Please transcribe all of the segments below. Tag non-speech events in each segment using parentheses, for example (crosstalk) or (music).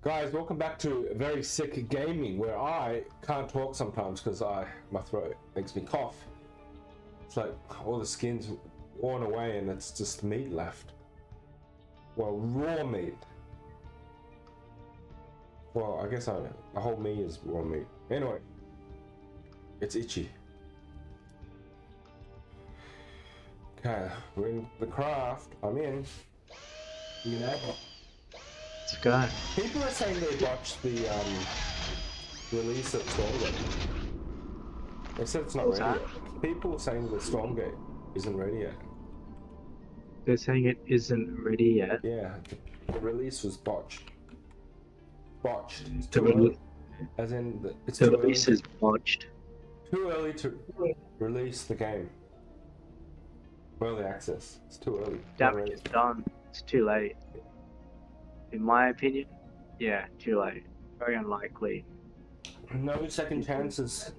Guys, welcome back to Very Sick Gaming, where I can't talk sometimes because I my throat makes me cough. It's like all the skin's worn away and it's just meat left. Well, raw meat. Well, I guess I the whole meat is raw meat. Anyway, it's itchy. Okay, we're in the craft. I'm in. You know. Let's go. People are saying they botched the um, release of Stormgate. They said it's not What's ready that? yet. People are saying the Stormgate isn't ready yet. They're saying it isn't ready yet. Yeah, the, the release was botched. Botched. It's The too rele- early. As in, the, it's The too early, release is botched. too early to release the game. Early access. It's too early. Not Damage ready. is done. It's too late. In my opinion, yeah, too late. Very unlikely. No second chances.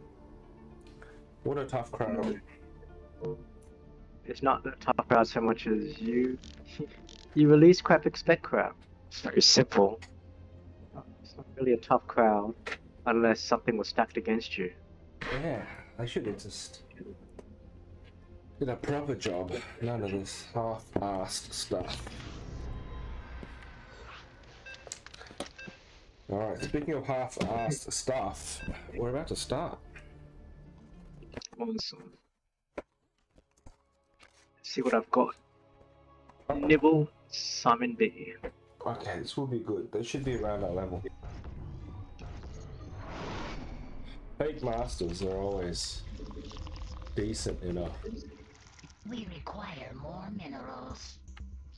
What a tough crowd. It's not the tough crowd so much as you. (laughs) you release crap, expect crap. It's very simple. It's not really a tough crowd unless something was stacked against you. Yeah, I should have just did a proper job. None of this half-assed stuff. Alright, speaking of half-assed stuff, we're about to start. Awesome. See what I've got. Nibble, Simon B. Okay, this will be good. They should be around that level. Fake masters are always decent enough. We require more minerals.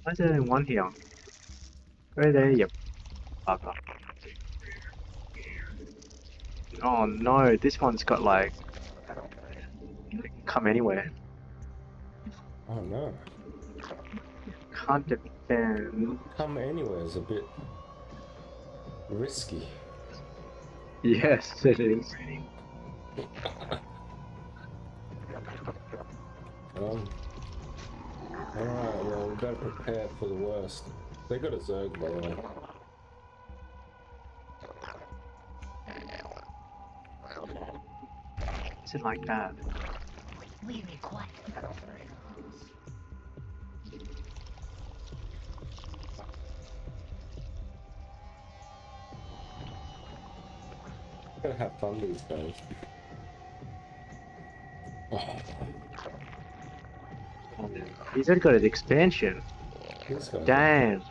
Why is there only one here? Right there, yep. Bugger. Oh no, this one's got like. Come anywhere. Oh no. Can't defend. Come anywhere is a bit risky. Yes, it is. Um, Alright, well, we better prepare for the worst. They got a Zerg, by the way. Is it like that? We require Gotta have fun these days. Oh, He's already got an expansion. these Damn.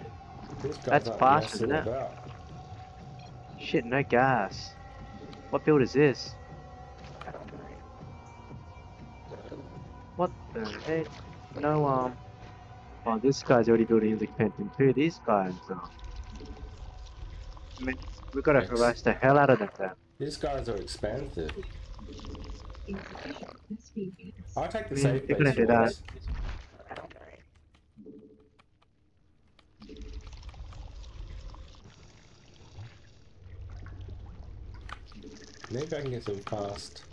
that's aren't fast, messing isn't it? Shit, no gas. What build is this? The heck? No, um. Oh, this guy's already building his expansion too. These guys, uh. I mean, we gotta Thanks. harass the hell out of them then. These guys are expensive. I'll take the Yeah, safe you're gonna do that. Maybe I can get some fast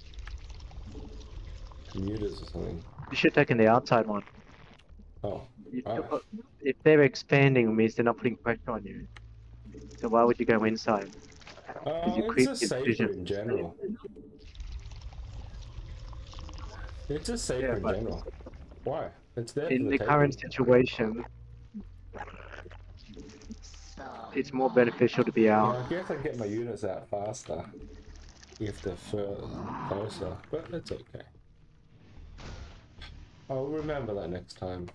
commuters or something. You should have taken the outside one. Oh, Alright. If they're expanding, means they're not putting pressure on you. So why would you go inside? uh, you it's creep just safer in general. It's just safer Yeah, in general. Why? It's there In the the current situation, it's more beneficial to be Yeah, out. I guess I can get my units out faster if they're further closer, but it's okay. I'll remember that next time.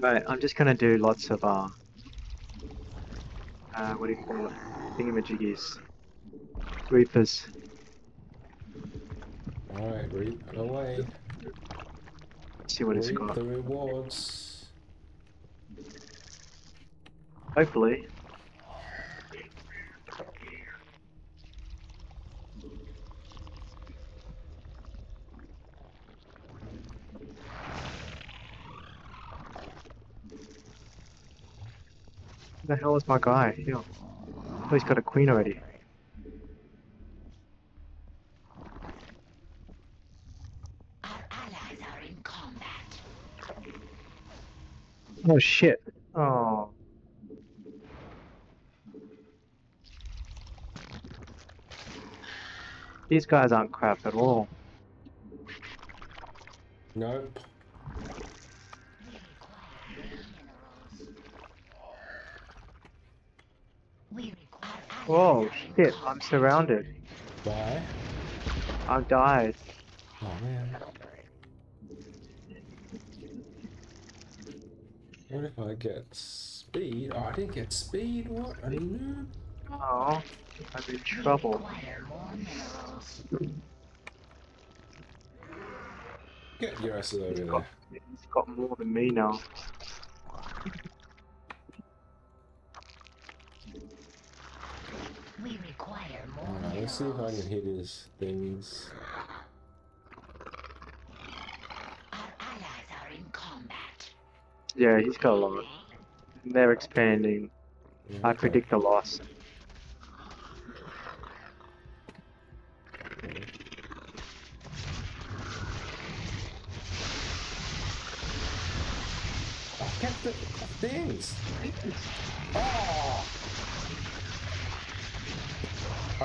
Right, I'm just gonna do lots of uh, uh what do you call it? Thingamajiggies. Reapers. Alright, reap away. Let's see what it's got. the rewards. Hopefully. The hell is my guy? Oh, he's got a queen already. our allies are in combat. Oh shit. Oh. These guys aren't crap at all. Nope. We require Whoa, shit, I'm surrounded. I've died. Oh man. What if I get speed? Oh, I didn't get speed. What? I didn't know. Oh, I'm in trouble. require more minerals. Get your asses over there. he's got more than me now. Let's see if I can hit his things. Our allies are in combat. Yeah, he's got a lot. They're expanding. I Okay. predict a loss.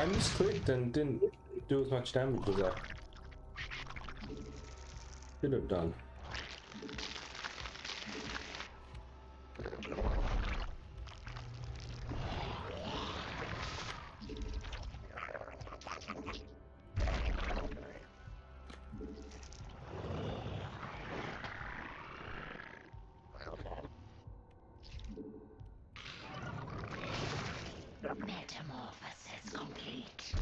I misclicked and didn't do as much damage as I should have done. Metamorphosis complete.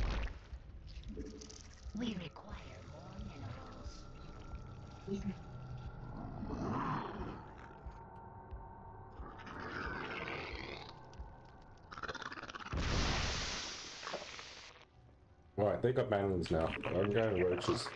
We require more minerals. Right, they got banelings now. I'm going roaches.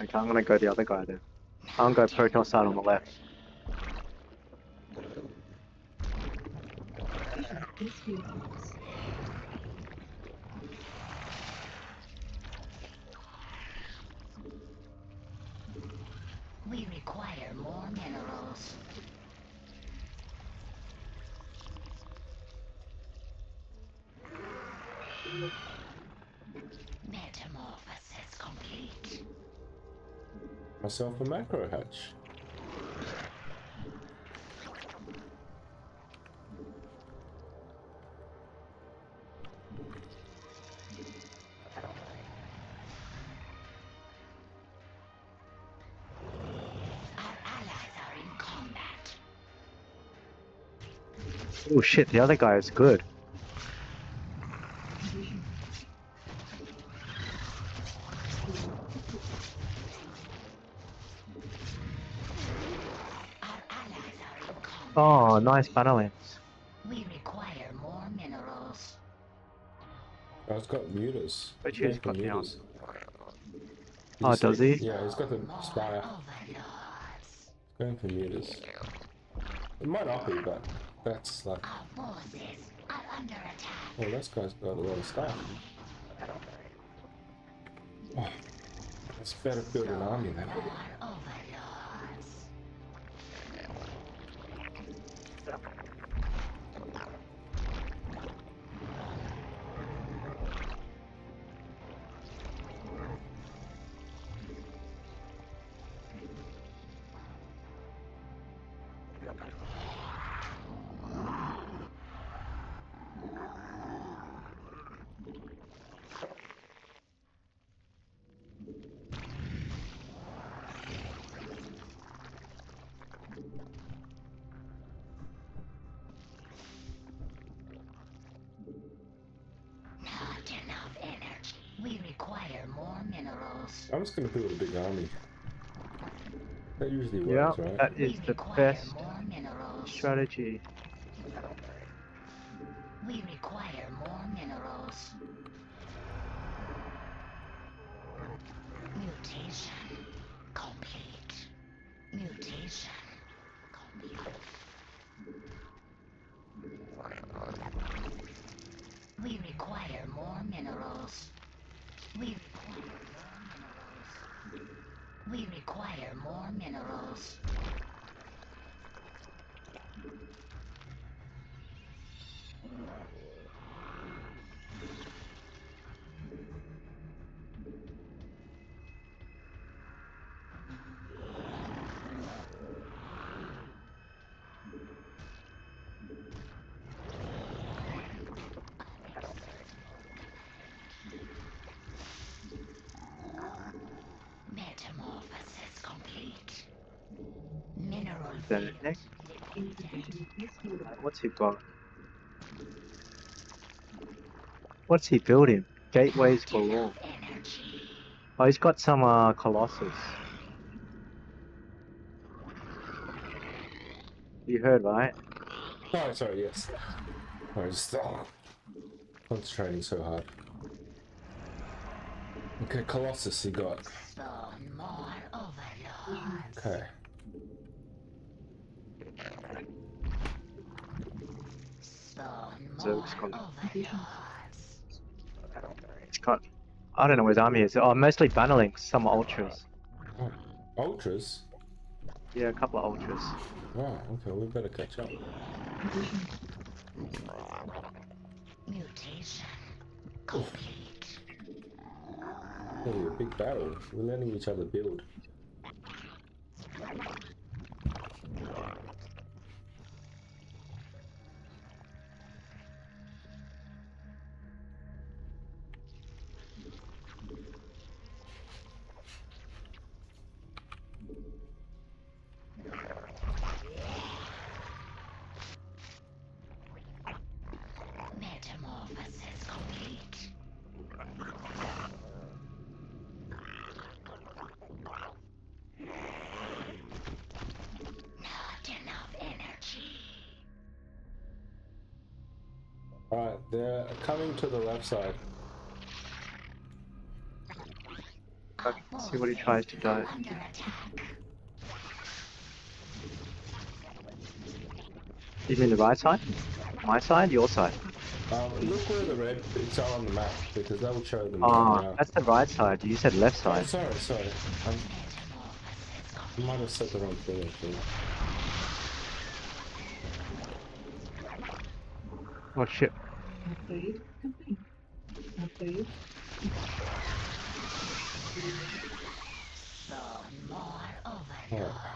Okay, I'm gonna go the other guy then. I'm gonna go Protoss side on the left. We require more minerals. Myself a macro hatch. Our allies are in combat. Oh shit, the other guy is good. Oh, nice Banelings. We require more minerals. Oh, it's got mutas. Which Going he's for got down. mutas. Oh, You does see- he? Yeah, he's got the spire. overlords. Going for mutas. It might not be, but that's like. Our forces are under attack. Oh, this guy's got a lot of stuff. Oh, it's better build an army then. Minerals. I'm just gonna build a big army. That usually Yeah, works, right? that We is the best strategy. We require more minerals. Mutation complete. Mutation complete. We require more minerals. We require more minerals. We require more minerals. Metamorphosis complete. Mineral The field. What's he got? What's he building? Gateways galore. Oh, he's got some uh, Colossus. You heard, right? Oh, sorry, yes. I was just oh, concentrating so hard. Okay, Colossus he got. Spawn more overlords. Okay. Spawn So more it's called- overlords. He's got. I don't know where his army is. Oh, mostly Banelings, some Ultras. Hmm. Ultras? Yeah, a couple of Ultras. Wow, okay, we better catch up. Mutation complete. Really a big battle. We're letting each other build. They're coming to the left side. See what he tries to do. Attack. You the right side? My side? Your side? Um, look where the red bits are on the map because that will show them. Ah, now. that's the right side. You said left Oh, side. sorry, sorry. I'm, I might have said the wrong thing actually. Oh shit. Upgrade complete. Upgrade Spawn more overlords.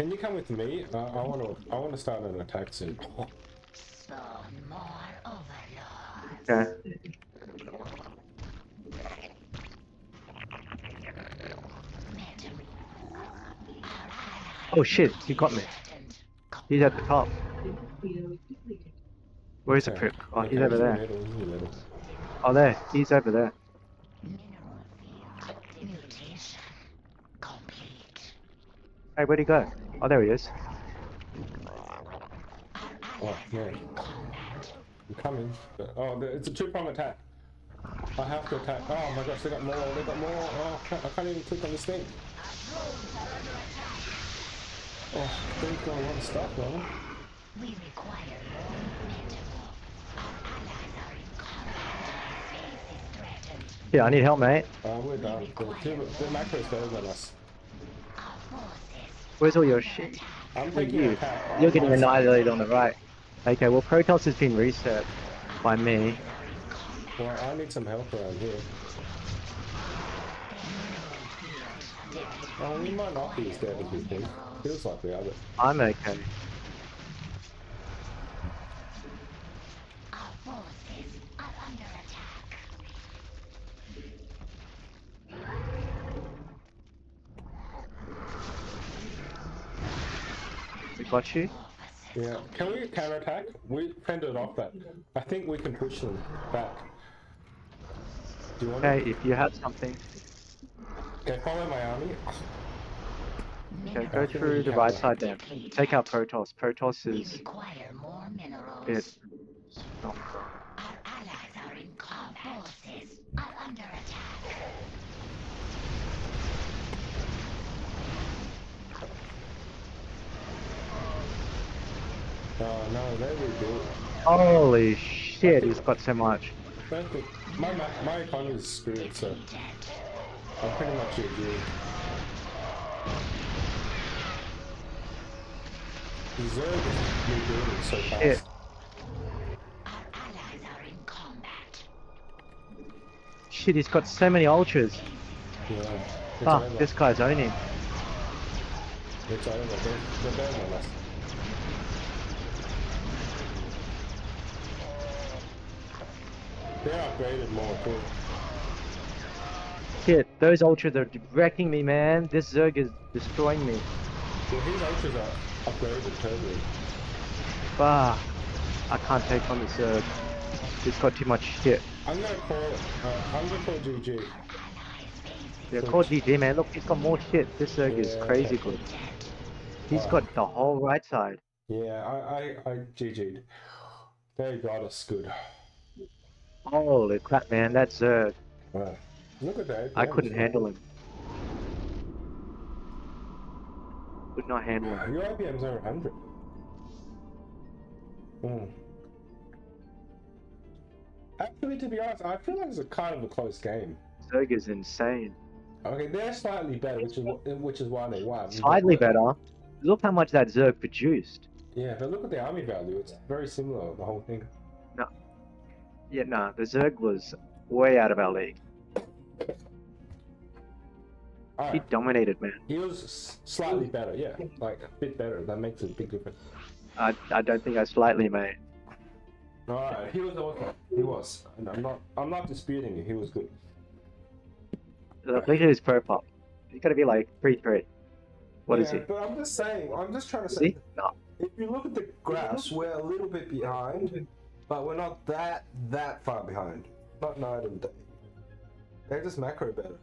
Can you come with me? Uh, I want to. I want to start an attack soon. Spawn more overlords. Okay. Oh shit, he got me. He's at the top. Where's the prick? Oh, he's over there. he's in the middle. Oh, there. He's over there. Mineral field mutation complete. Hey, where'd he go? Oh, there he is. Oh man, I'm coming. Oh, it's a two-prong attack. I have to attack. Oh my gosh, they got more. They got more. Oh, I can't, I can't even click on this thing. Oh, they've got a lot of stuff, man. We require more metamorph. Our allies are in combat. Space is. Yeah, I need help, mate. Uh, we're done. The, two, the macro's better than us. Where's all your shit? I'm you. You're getting annihilated on the right. Okay, well, Protoss has been reset by me. Well, I need some help around here. Oh, we might not be as dead as we think. Feels like we are, but I'm okay. Our forces are under attack. We got Yeah. Can we counterattack? We fended off that. I think we can push them back. Do you want Okay, if you have something, to? Okay, follow my army. Okay, go through the right side there. Take out Protoss. Protoss We is require more minerals. bit. Our allies are in combat. Forces are under attack. Oh no, they rebuilt. Holy shit, he's got so much. My my, my economy is screwed, so I'm pretty much Zerg is rebuilding so fast. Shit. Our allies are in combat. Shit, he's got so many ultras. Yeah. Fuck, ah, over. this guy's owning. It's over. They're, they're They're upgraded more too. Shit, those ultras are wrecking me, man. This Zerg is destroying me. Well, his ultras are upgraded totally. Bah, I can't take on this Zerg. He's got too much shit. I'm gonna call. Uh, I'm gonna call GG. Yeah, call GG, man. Look, he's got more shit. This Zerg is Yeah. crazy good. He's got the whole right side. Yeah, I I I GG'd. They got us good. Holy crap, man. That Zerg. Uh, look at that. I couldn't handle him. Could not handle him. Your IBM's over 100. Hmm. Actually, to be honest, I feel like it's a kind of a close game. Zerg is insane. Okay, they're slightly better, which is which is why they won. Slightly better. Look how much that Zerg produced. Yeah, but look at the army value. It's very similar, the whole thing. Yeah, nah, the Zerg was way out of our league. He dominated, man. he was slightly better, yeah, like a bit better. That makes a big difference. I, I don't think I slightly, mate. Alright, he was awesome. He was. And I'm not. I'm not disputing it. He was good. Look look at his profile. He's gotta be like 3-3. What is yeah, he? But I'm just saying. I'm just trying to say. See? No. If you look at the graphs, we're a little bit behind, but we're not that that far behind. Not night and day. They're just macro better.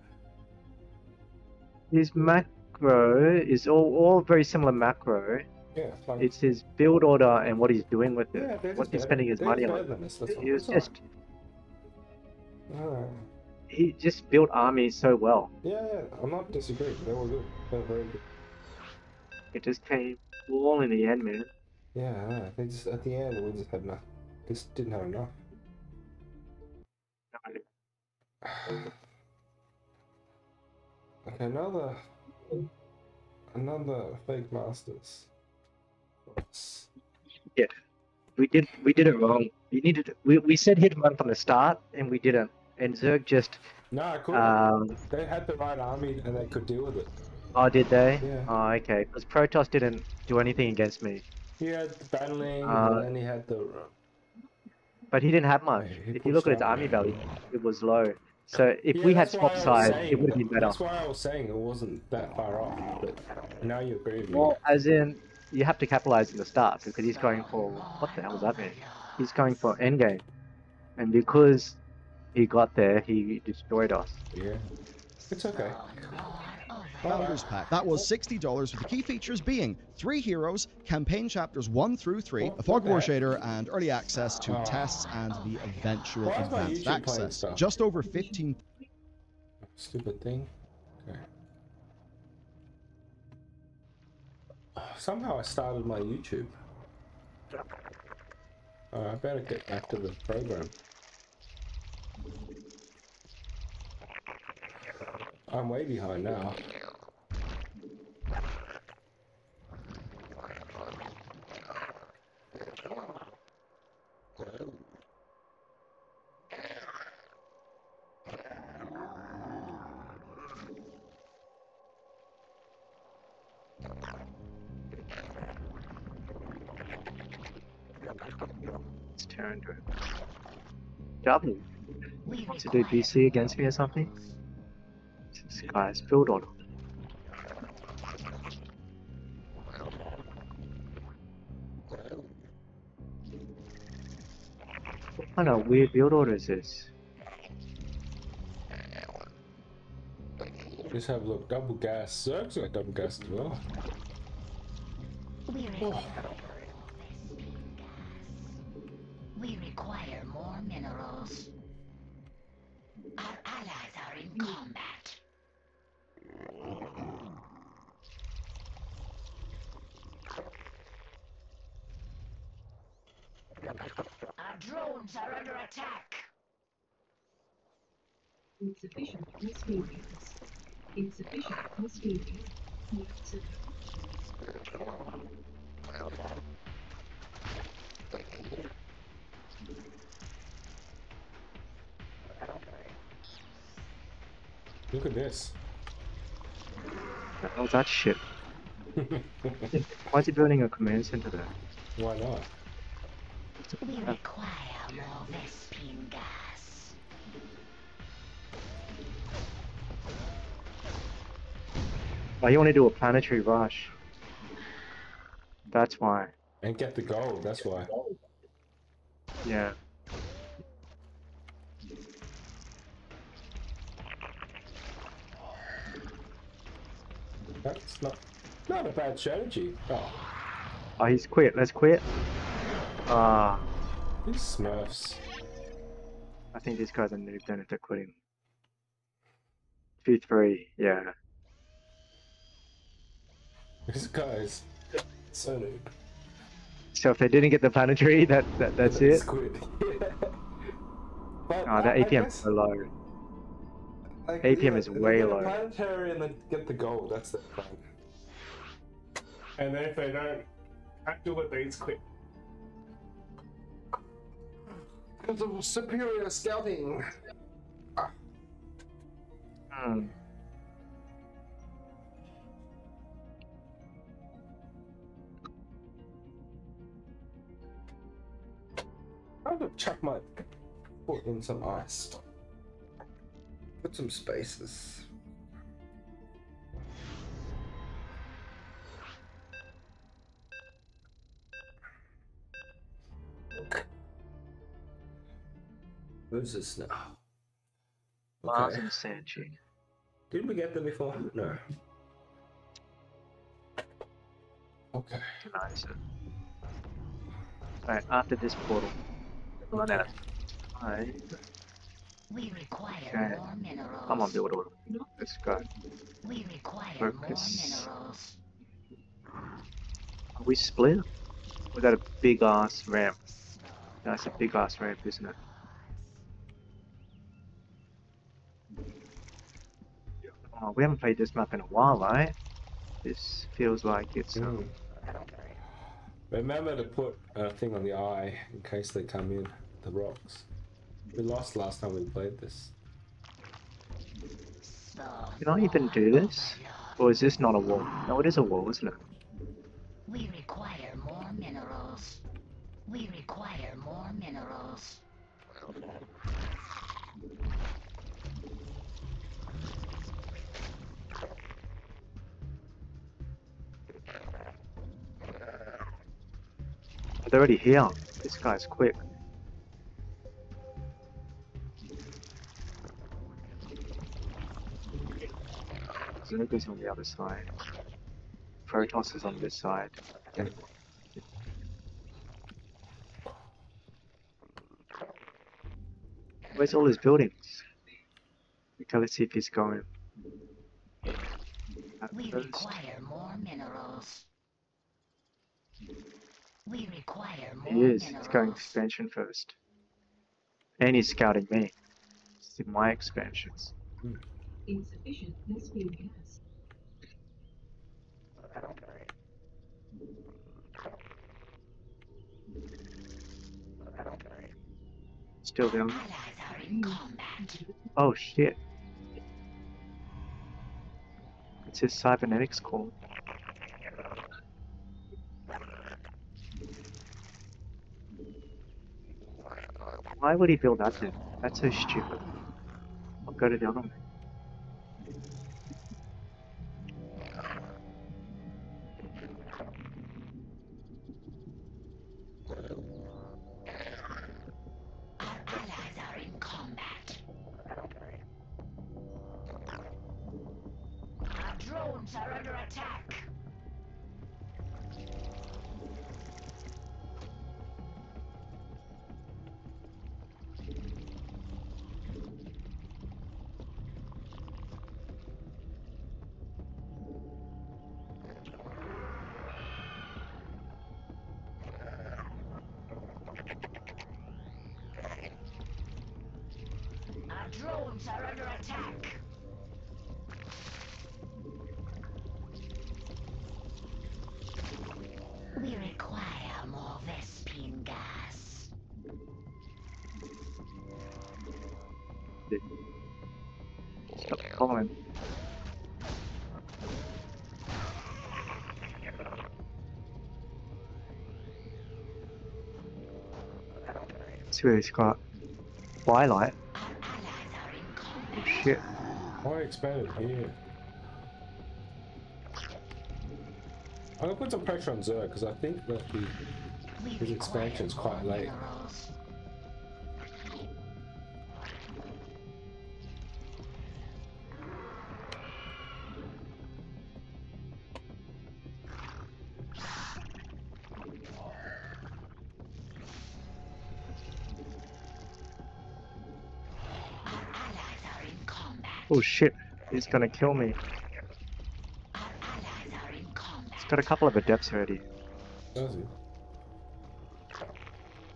His macro is all, all very similar macro. Yeah, like, It's his build order and what he's doing with it. yeah, what he's spending his money on. better than us. He was just. He just built armies so well. Yeah, yeah, I'm not disagreeing. They were good. They were very good. It just came all in the end, man. Yeah, they just at the end we just had enough. Just didn't have enough. Okay, another another fake masters. Oops. We did we did it wrong. We needed we, we said hit run from the start and we didn't. And Zerg just No, I couldn't. um they had the right army and they could deal with it. oh did they? Yeah. Oh okay. Because Protoss didn't do anything against me. He had the battling Uh, and then he had the But he didn't have much. Yeah, If you look at pushed his army value, it was low. So if Yeah, we had that's swap I was side, saying- it would have been better. That's why I was saying it wasn't that far off. But now you agree with me. Well, as in, you have to capitalize in the start because he's going for what the hell does that mean? He's going for endgame, and because he got there, he destroyed us. Yeah, it's okay. Oh, Founders Pack. That was $60 with the key features being three heroes, campaign chapters 1 through 3, a Fog War shader, and early access to Oh. tests and the eventual advanced access. Just over 15 Stupid thing. Okay. Somehow I started my YouTube. Uh, I better get back to the program. I'm way behind now. Let's to it. W. Want to do BC against me or something? This guy's build order. Kind of weird build order is this? Let's have a look. Double gas. Zerg's got double gas as well. We Look at this. The hell's that shit? (laughs) Why is he building a command center there? Why not? We require more Vespene gas. Why you want to do a planetary rush? That's why. And get the gold, that's why. Yeah. That's not not a bad strategy. Oh, Oh, he's quit. Let's quit. Ah, these smurfs. I think these guys are noob then if they're quitting. 2-3, yeah. This guy's so noob. So if they didn't get the planetary, that, that that's it. (laughs) But Oh, that I- is guess, so low. like, APM is way a low. Planetary and then get the gold. That's the plan. And then if they don't do it, they just quit. Because of superior scouting. Hmm. I'm gonna chuck my foot in some ice. Put some spaces. Where's this now? Mars Okay. and Sanchi. Did we get them before? No. Okay. Nice. Alright, after this portal. Run out of. We require Okay. more minerals. Come on, build order. Let's go. We require Focus. more minerals. Are we split? We got a big ass ramp. That's a big ass ramp, isn't it? Oh, we haven't played this map in a while, right? This feels like it's um, Mm. Remember to put a thing on the eye in case they come in the rocks. We lost last time we played this. Can I even do this? Or is this not a wall? No, it is a wall, isn't it? We require more minerals. We require more minerals. They're already here. This guy's quick. Zergo's on the other side. Protoss is on this side. Where's all his buildings? Okay, let's see if he's going. At We first. require more minerals. We require more He is. He's going expansion first. And he's scouting me. See my expansions. insufficient experience. Still down. Allies are in combat. Oh shit. It's his cybernetics core. Why would he build that then? That's so stupid. I'll go to the other one. What got. Twilight. Shit. Why here? I'm gonna put some pressure on Zerg because I think that the His require quite late. Oh shit. He's gonna kill me. Our allies are in combat. He's got a couple of adepts already. does he?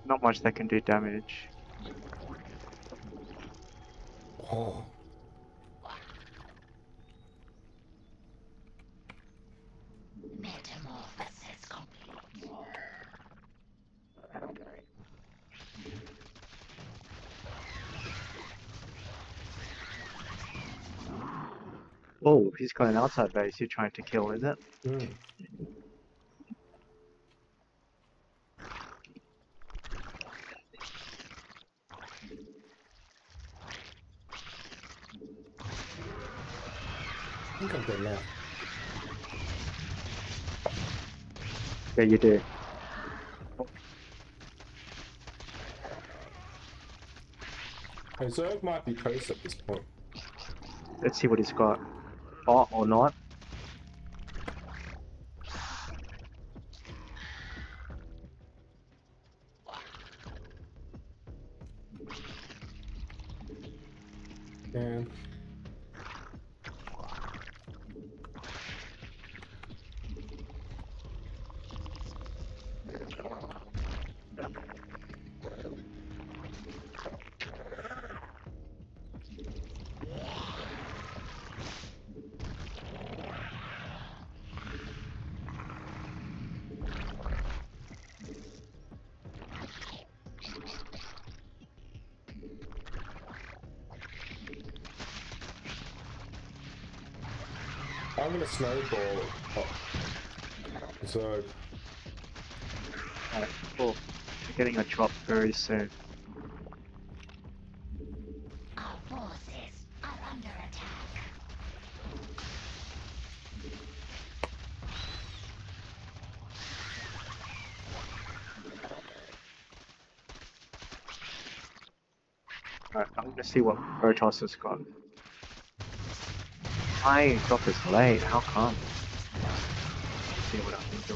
Not much that can do damage. Oh, he's got an outside base you're trying to kill, is it? mm. I think I'm good now. Yeah, you do. Hey, Zerg might be toast at this point. Let's see what he's got. Oh, or not. I'm snowball. Oh. Zerg. Alright, cool. We're getting a drop very soon. Our forces are under attack. Alright, I'm gonna see what Protoss has got. My drop is late, how come? see what I can do.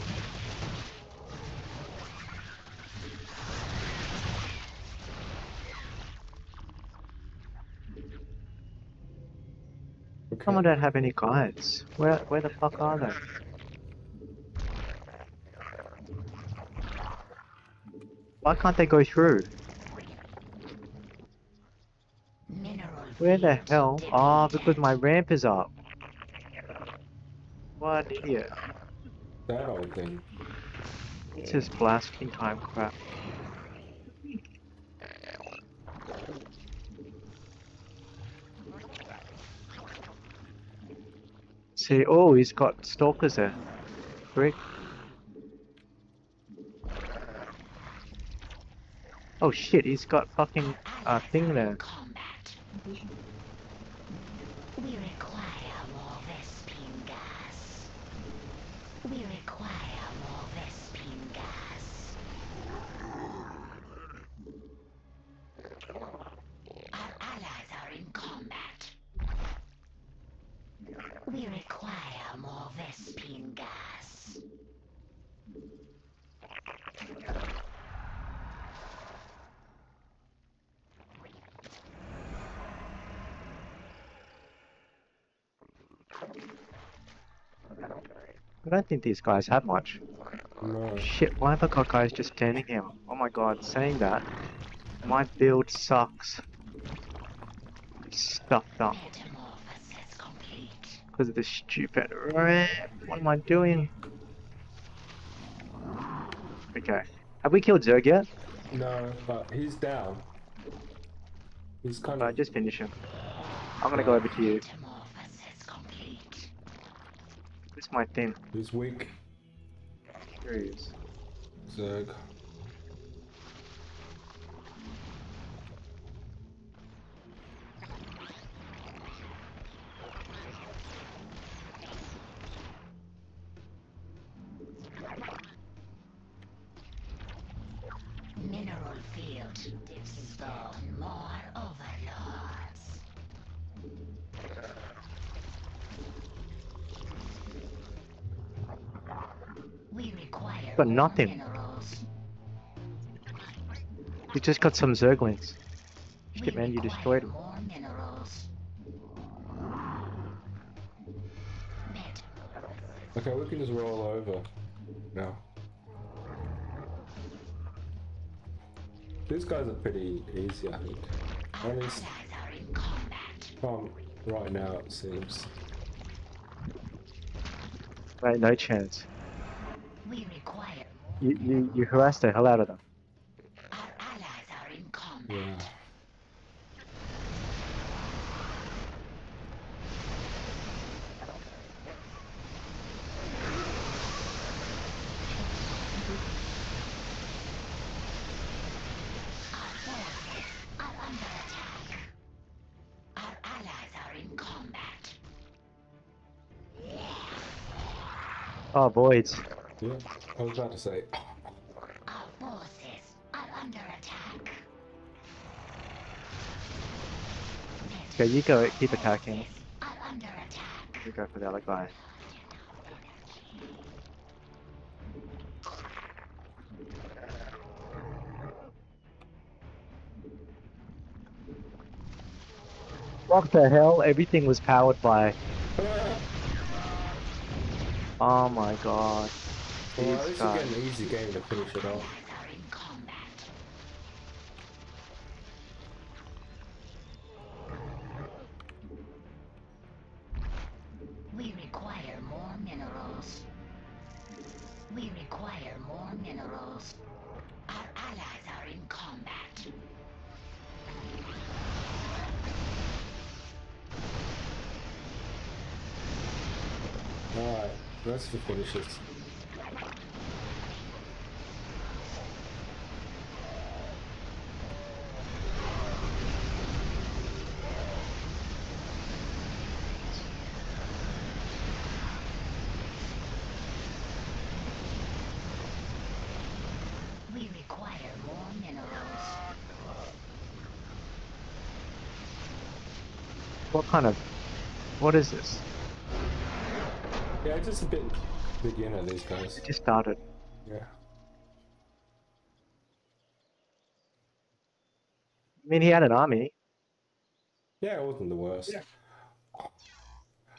Okay. Some don't have any guides. Where where the fuck are they? Why can't they go through? Where the hell? Ah, detected. because my ramp is up. What an idiot. That old thing. It's just blasting time crap. See, oh, he's got stalkers there. Brick. Oh shit, he's got fucking uh, thing there. Combat. We require more Vespene gas. We require more Vespene gas. Our allies are in combat. We require more Vespene gas. I don't think these guys have much. No. Shit, why have I got guys just standing here? Oh my god, saying that, my build sucks. stuffed up because of this stupid ramp. What am I doing? Okay. Have we killed Zerg yet? No, but he's down. He's kind of... of just finish him. I'm gonna go over to you. Complete. My thing. he's weak. Here he is. Zerg. More nothing. We just got some Zerglings. Shit, man, you destroyed destroyed 'em. More minerals. Met. Okay, we can just roll over now. These guys are pretty easy, I think. Our At least allies are in combat. from right now, it seems. Right, no chance. We require. You, you, you harassed the hell out of them. Our allies are in combat. Yeah. Our forces are under attack. Our allies are in combat. Oh, voids. Yeah. I was about to say. Our forces are under attack. Okay, you go, keep attacking. Are under attack. You go for the other guy. What the hell? Everything was powered by. Oh my god. Well, at These least you guys. get an easy game to finish it off. What kind of. What is this? Yeah, it's just a bit beginner, these guys. It just started. Yeah. I mean, he had an army, Yeah, it wasn't the worst. Yeah.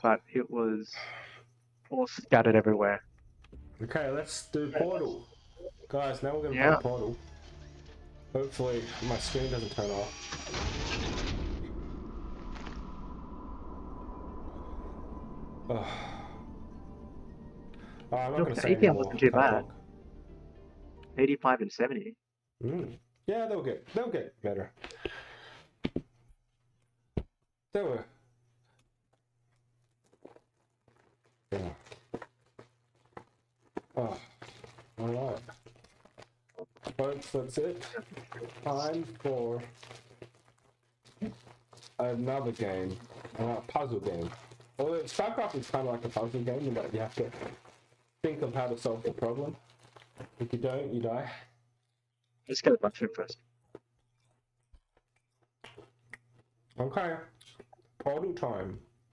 but it was all scattered everywhere. Okay, let's do Portal. Guys, now we're gonna Yeah. play Portal. Hopefully my screen doesn't turn off. Ugh. Oh, I'm not Look, say APM wasn't too bad. talk. 85 and 70. Mm. Yeah, they'll get they'll get better. They were. Yeah. Oh, all right. Folks, that's it. Time for another game, a puzzle game. Although StarCraft is kind of like a puzzle game, but you have to think of how to solve the problem. If you don't, you die. Let's get a mushroom first. Okay. Portal time.